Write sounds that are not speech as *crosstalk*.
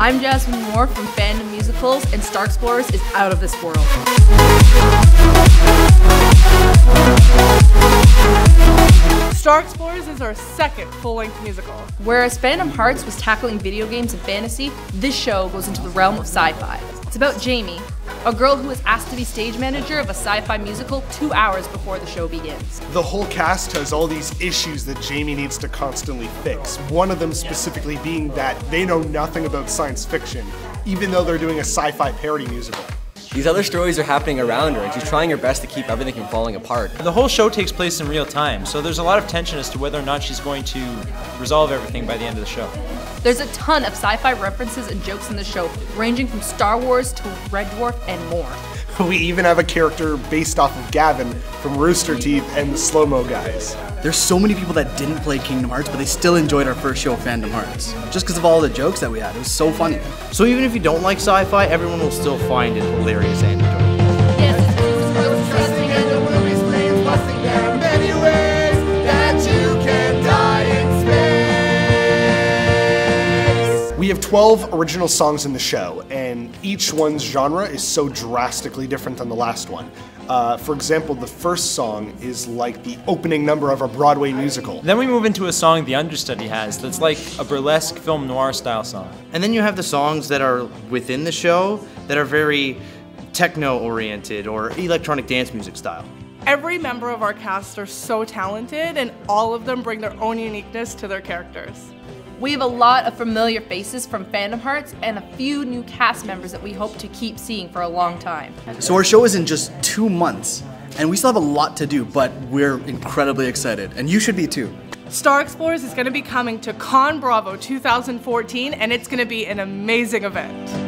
I'm Jasmine Moore from Fandom Musicals, and Star Explorers is out of this world. Star Explorers is our second full-length musical. Whereas Phantom Hearts was tackling video games and fantasy, this show goes into the realm of sci-fi. It's about Jamie, a girl who is asked to be stage manager of a sci-fi musical two hours before the show begins. The whole cast has all these issues that Jamie needs to constantly fix. One of them specifically being that they know nothing about science fiction, even though they're doing a sci-fi parody musical. These other stories are happening around her, and she's trying her best to keep everything from falling apart. The whole show takes place in real time, so there's a lot of tension as to whether or not she's going to resolve everything by the end of the show. There's a ton of sci-fi references and jokes in the show, ranging from Star Wars to Red Dwarf and more. *laughs* We even have a character based off of Gavin from Rooster Teeth and the Slow Mo Guys. There's so many people that didn't play Kingdom Hearts, but they still enjoyed our first show, of Phantom Hearts. Just because of all the jokes that we had. It was so funny. So even if you don't like sci-fi, everyone will still find it hilarious and enjoyable. We have 12 original songs in the show, and each one's genre is so drastically different than the last one. Uh, for example, the first song is like the opening number of a Broadway musical. Then we move into a song the understudy has that's like a burlesque film noir style song. And then you have the songs that are within the show that are very techno oriented or electronic dance music style. Every member of our cast are so talented, and all of them bring their own uniqueness to their characters. We have a lot of familiar faces from Phantom Hearts and a few new cast members that we hope to keep seeing for a long time. So our show is in just two months, and we still have a lot to do, but we're incredibly excited, and you should be too. Star Explorers is going to be coming to Con Bravo 2014, and it's going to be an amazing event.